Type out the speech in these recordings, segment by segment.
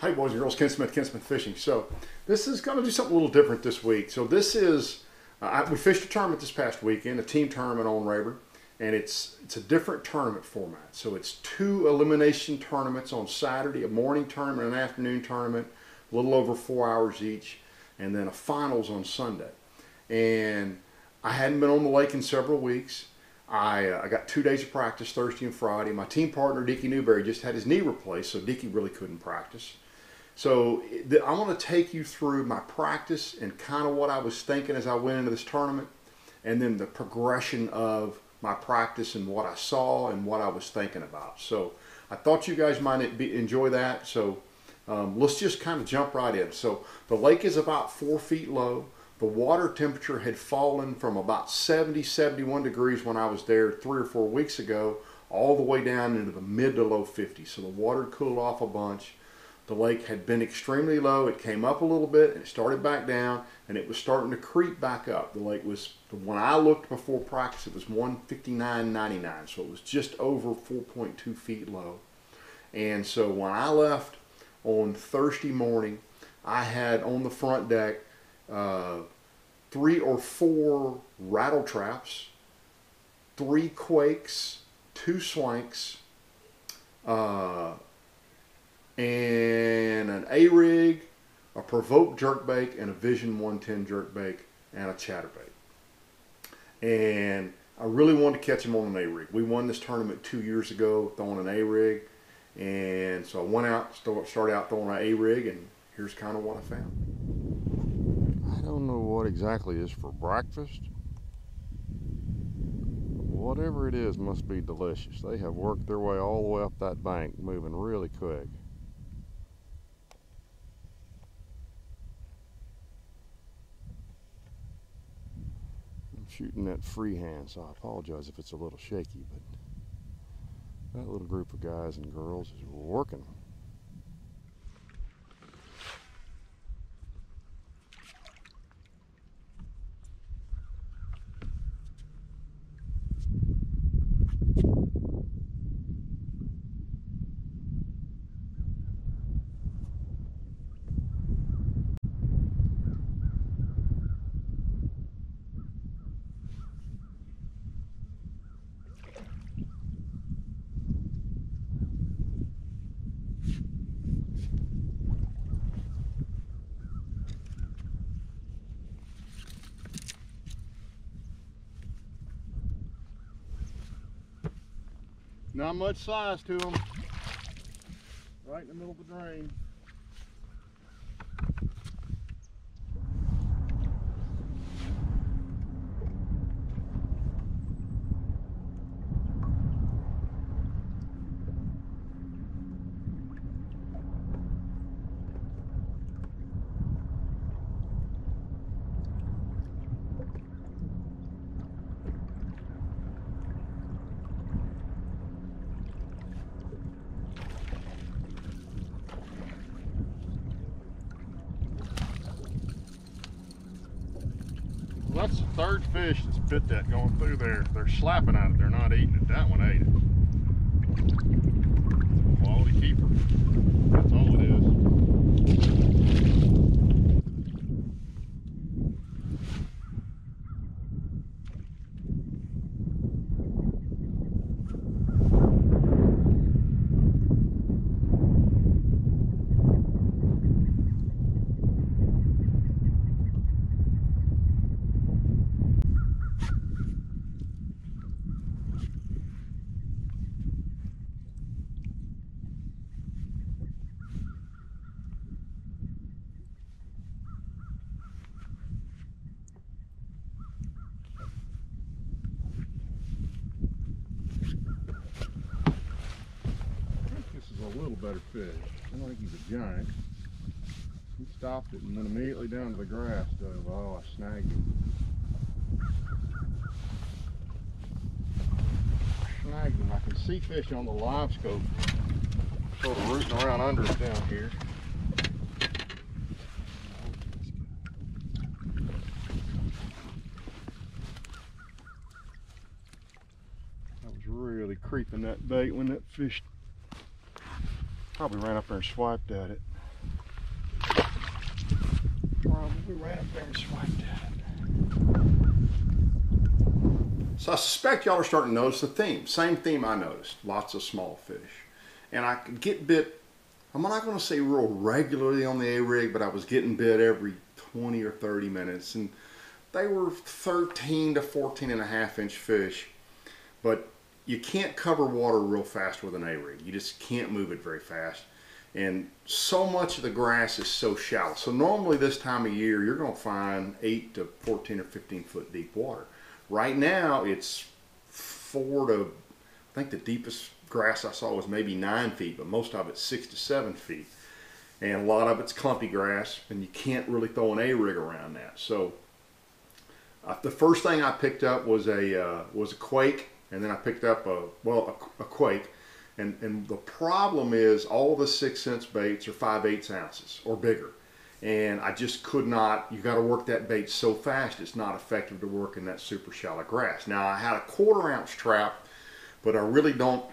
Hi, boys and girls. Ken Smith, Ken Smith Fishing. So, this is going to do something a little different this week. So, this is uh, I, we fished a tournament this past weekend, a team tournament on Rayburn, and it's it's a different tournament format. So, it's two elimination tournaments on Saturday, a morning tournament, an afternoon tournament, a little over four hours each, and then a finals on Sunday. And I hadn't been on the lake in several weeks. I, uh, I got two days of practice Thursday and Friday. My team partner, Dickie Newberry, just had his knee replaced, so Dickie really couldn't practice. So I want to take you through my practice and kind of what I was thinking as I went into this tournament, and then the progression of my practice and what I saw and what I was thinking about. So I thought you guys might enjoy that. So um, let's just kind of jump right in. So the lake is about four feet low. The water temperature had fallen from about 70, 71 degrees when I was there three or four weeks ago, all the way down into the mid to low 50s. So the water cooled off a bunch the lake had been extremely low. It came up a little bit and it started back down and it was starting to creep back up. The lake was, when I looked before practice, it was 159.99. So it was just over 4.2 feet low. And so when I left on Thursday morning, I had on the front deck uh, three or four rattle traps, three quakes, two swanks, uh, and an A-rig, a Provoke jerkbait, and a Vision 110 jerkbait, and a chatterbait. And I really wanted to catch him on an A-rig. We won this tournament two years ago throwing an A-rig. And so I went out, started out throwing an A-rig, and here's kind of what I found. I don't know what exactly is for breakfast. Whatever it is must be delicious. They have worked their way all the way up that bank, moving really quick. Shooting that freehand, so I apologize if it's a little shaky, but that little group of guys and girls is working. Not much size to them. Right in the middle of the drain. that's the third fish that's bit that going through there. They're slapping at it, they're not eating it. That one ate it. Quality keeper. That's all it is. little better fish. I don't think he's a giant. He stopped it and went immediately down to the grass. Oh, I snagged him. Snagged him. I can see fish on the live scope sort of rooting around under it down here. I was really creeping that bait when that fish Probably ran up there and swiped at it. Probably ran up there and swiped at it. So I suspect y'all are starting to notice the theme. Same theme I noticed. Lots of small fish. And I could get bit, I'm not going to say real regularly on the A-rig, but I was getting bit every 20 or 30 minutes. And they were 13 to 14 and a half inch fish. But you can't cover water real fast with an A-rig. You just can't move it very fast. And so much of the grass is so shallow. So normally this time of year, you're going to find 8 to 14 or 15 foot deep water. Right now, it's 4 to, I think the deepest grass I saw was maybe 9 feet, but most of it's 6 to 7 feet. And a lot of it's clumpy grass, and you can't really throw an A-rig around that. So uh, the first thing I picked up was a, uh, was a quake and then I picked up a well a, a quake, and and the problem is all the 6th Sense baits are five eighths ounces or bigger, and I just could not. You got to work that bait so fast; it's not effective to work in that super shallow grass. Now I had a quarter ounce trap, but I really don't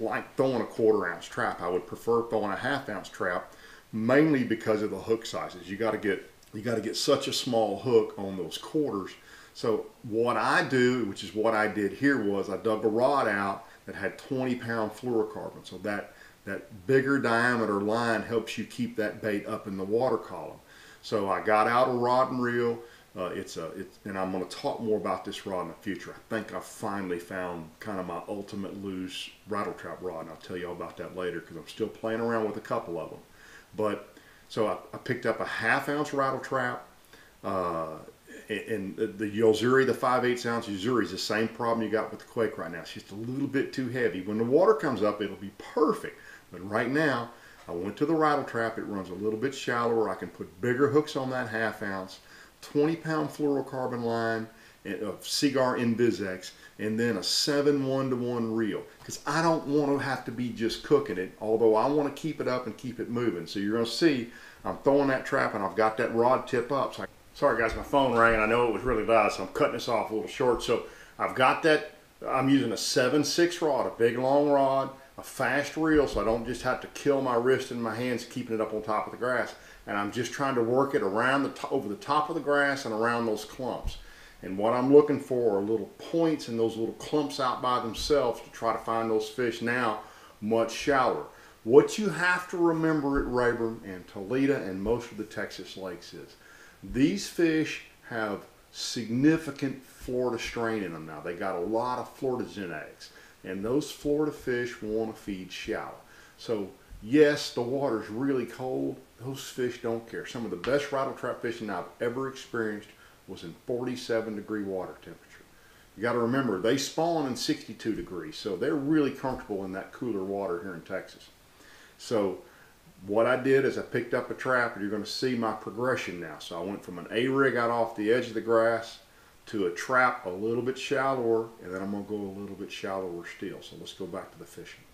like throwing a quarter ounce trap. I would prefer throwing a half ounce trap, mainly because of the hook sizes. You got to get you got to get such a small hook on those quarters so what I do, which is what I did here, was I dug a rod out that had 20 pound fluorocarbon. So that, that bigger diameter line helps you keep that bait up in the water column. So I got out a rod and reel. Uh, it's a, it's, and I'm going to talk more about this rod in the future. I think I finally found kind of my ultimate loose rattle trap rod, and I'll tell you all about that later because I'm still playing around with a couple of them. But so I, I picked up a half ounce rattle trap. Uh, and the Yo-Zuri, the 5 8 ounce Yo-Zuri is the same problem you got with the Quake right now. It's just a little bit too heavy. When the water comes up, it'll be perfect. But right now, I went to the rattle trap. It runs a little bit shallower. I can put bigger hooks on that half ounce, 20 pound fluorocarbon line eh, of Seaguar InvizX, and then a 7 1 to 1 reel. Because I don't want to have to be just cooking it, although I want to keep it up and keep it moving. So you're going to see I'm throwing that trap and I've got that rod tip up. So Sorry guys, my phone rang and I know it was really loud, so I'm cutting this off a little short. So I've got that, I'm using a 7-6 rod, a big long rod, a fast reel, so I don't just have to kill my wrist and my hands keeping it up on top of the grass. And I'm just trying to work it around the over the top of the grass and around those clumps. And what I'm looking for are little points and those little clumps out by themselves to try to find those fish now much shallower. What you have to remember at Rayburn and Toledo and most of the Texas lakes is these fish have significant Florida strain in them now. They got a lot of Florida genetics. And those Florida fish want to feed shallow. So yes, the water's really cold. Those fish don't care. Some of the best rattle trap fishing I've ever experienced was in 47 degree water temperature. You got to remember, they spawn in 62 degrees, so they're really comfortable in that cooler water here in Texas. So what I did is I picked up a trap and you're going to see my progression now. So I went from an A-rig out off the edge of the grass to a trap a little bit shallower and then I'm going to go a little bit shallower still. So let's go back to the fishing.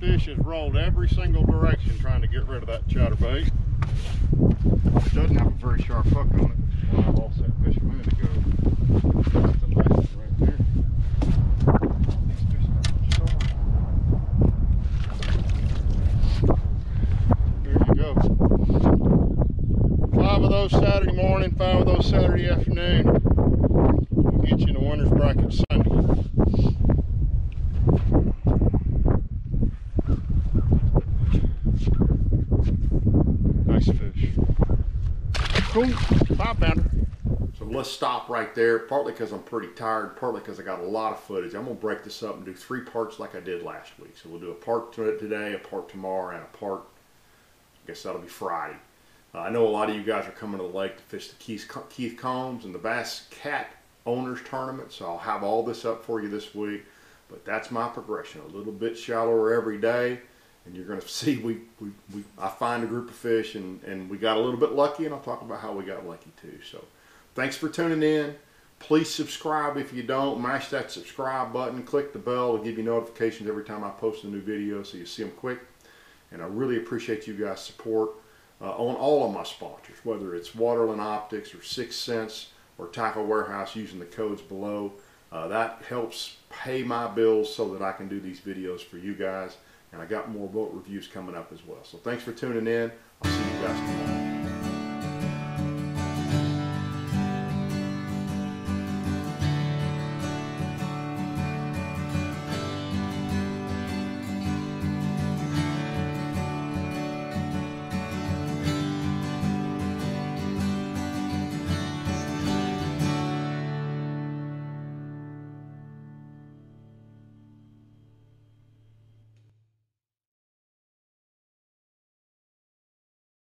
Fish has rolled every single direction trying to get rid of that chatterbait. It doesn't have a very sharp hook on it. One I lost that fish a minute ago. That's a nice one right there. These fish got sharp. There you go. Five of those Saturday morning, five of those Saturday afternoon. We'll get you in the winner's bracket Sunday. Nice fish. Cool. Five pounder. So let's stop right there, partly because I'm pretty tired, partly because I got a lot of footage. I'm going to break this up and do three parts like I did last week. So we'll do a part to it today, a part tomorrow, and a part, I guess that'll be Friday. Uh, I know a lot of you guys are coming to the lake to fish the Keith, Keith Combs and the Bass Cat Owners Tournament, so I'll have all this up for you this week. But that's my progression, a little bit shallower every day, and you're going to see we, we, we I find a group of fish, and, and we got a little bit lucky, and I'll talk about how we got lucky too. So thanks for tuning in. Please subscribe if you don't. Mash that subscribe button. Click the bell to give you notifications every time I post a new video so you see them quick. And I really appreciate you guys' support uh, on all of my sponsors, whether it's Waterland Optics or 6th Sense or Tackle Warehouse using the codes below. Uh, that helps pay my bills so that I can do these videos for you guys. And I got more boat reviews coming up as well. So thanks for tuning in. I'll see you guys tomorrow.